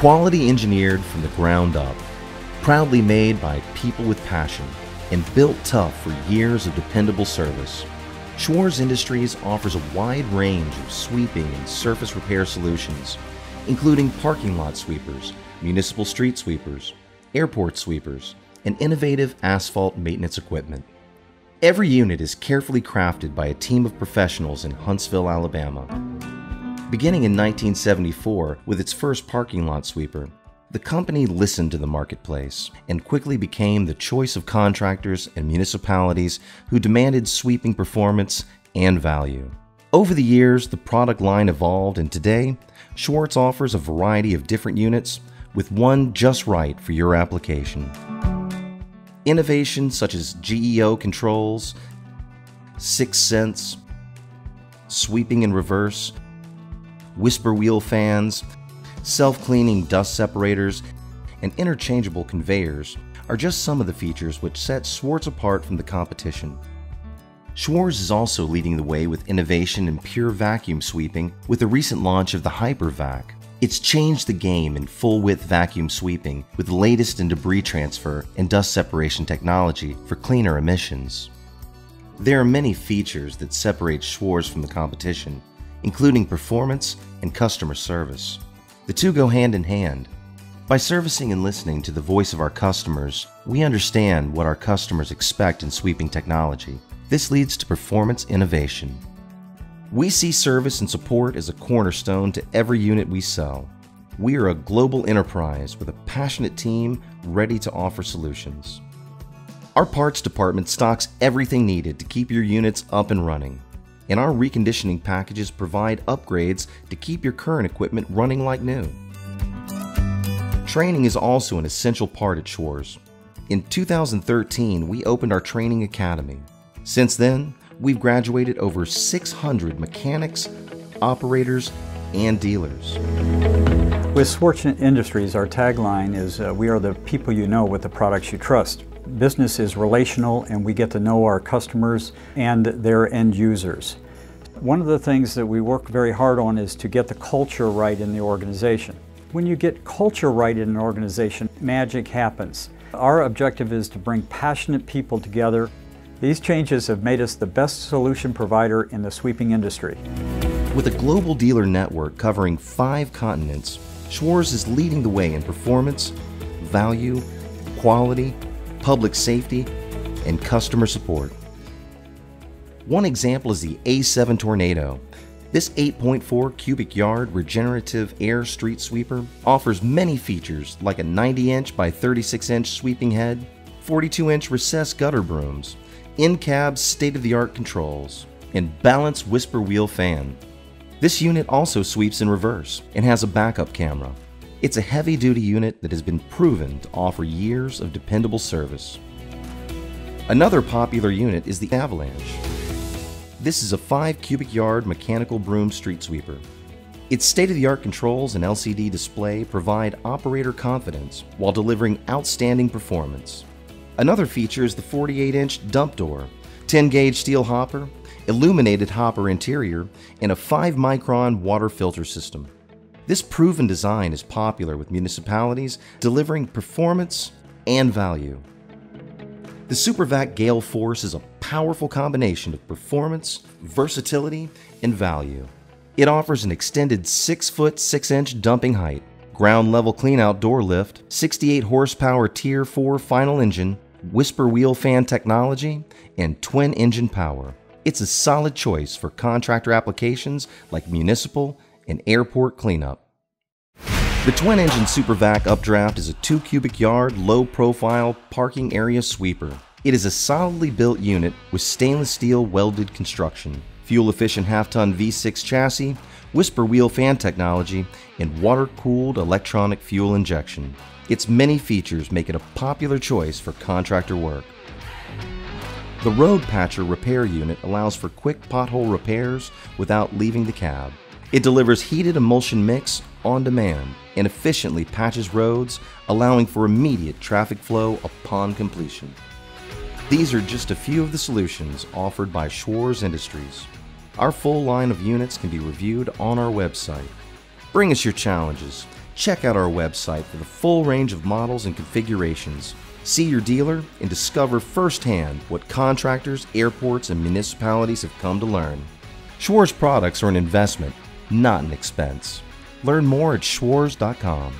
Quality engineered from the ground up, proudly made by people with passion, and built tough for years of dependable service. Schwarze Industries offers a wide range of sweeping and surface repair solutions, including parking lot sweepers, municipal street sweepers, airport sweepers, and innovative asphalt maintenance equipment. Every unit is carefully crafted by a team of professionals in Huntsville, Alabama. Beginning in 1974 with its first parking lot sweeper, the company listened to the marketplace and quickly became the choice of contractors and municipalities who demanded sweeping performance and value. Over the years, the product line evolved, and today, Schwarze offers a variety of different units with one just right for your application. Innovations such as GEO controls, Six Sense, sweeping in reverse, whisper wheel fans, self cleaning dust separators, and interchangeable conveyors are just some of the features which set Schwarze apart from the competition. Schwarze is also leading the way with innovation in pure vacuum sweeping with the recent launch of the HyperVac. It's changed the game in full width vacuum sweeping with the latest in debris transfer and dust separation technology for cleaner emissions. There are many features that separate Schwarze from the competition, including performance and customer service. The two go hand in hand. By servicing and listening to the voice of our customers, we understand what our customers expect in sweeping technology. This leads to performance innovation. We see service and support as a cornerstone to every unit we sell. We are a global enterprise with a passionate team ready to offer solutions. Our parts department stocks everything needed to keep your units up and running and our reconditioning packages provide upgrades to keep your current equipment running like new. Training is also an essential part at Schwarze. In 2013, we opened our training academy. Since then, we've graduated over 600 mechanics, operators, and dealers. With Schwarze Industries, our tagline is uh, We are the people you know with the products you trust. Business is relational and we get to know our customers and their end users. One of the things that we work very hard on is to get the culture right in the organization. When you get culture right in an organization, magic happens. Our objective is to bring passionate people together. These changes have made us the best solution provider in the sweeping industry. With a global dealer network covering five continents, Schwarze is leading the way in performance, value, quality, public safety, and customer support. One example is the A7 Tornado. This 8.4 cubic yard regenerative air street sweeper offers many features like a 90 inch by 36 inch sweeping head, 42 inch recessed gutter brooms, in cab state of the art controls, and balanced whisper wheel fan. This unit also sweeps in reverse and has a backup camera. It's a heavy duty unit that has been proven to offer years of dependable service. Another popular unit is the Avalanche. This is a 5 cubic yard mechanical broom street sweeper. Its state of the art controls and LCD display provide operator confidence while delivering outstanding performance. Another feature is the 48 inch dump door, 10 gauge steel hopper, illuminated hopper interior, and a 5 micron water filter system. This proven design is popular with municipalities, delivering performance and value. The SuperVac Gale Force is a powerful combination of performance, versatility, and value. It offers an extended 6 foot 6 inch dumping height, ground level cleanout door lift, 68 horsepower Tier 4 final engine, whisper wheel fan technology, and twin engine power. It's a solid choice for contractor applications like municipal and airport cleanup. The twin engine SuperVac Updraft is a 2 cubic yard, low profile parking area sweeper. It is a solidly built unit with stainless steel welded construction, fuel efficient half ton V6 chassis, whisper wheel fan technology, and water cooled electronic fuel injection. Its many features make it a popular choice for contractor work. The Road Patcher repair unit allows for quick pothole repairs without leaving the cab. It delivers heated emulsion mix on demand and efficiently patches roads, allowing for immediate traffic flow upon completion. These are just a few of the solutions offered by Schwarze Industries. Our full line of units can be reviewed on our website. Bring us your challenges, check out our website for the full range of models and configurations. See your dealer and discover firsthand what contractors, airports, and municipalities have come to learn. Schwarze products are an investment, not an expense. Learn more at schwarze.com.